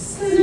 Sing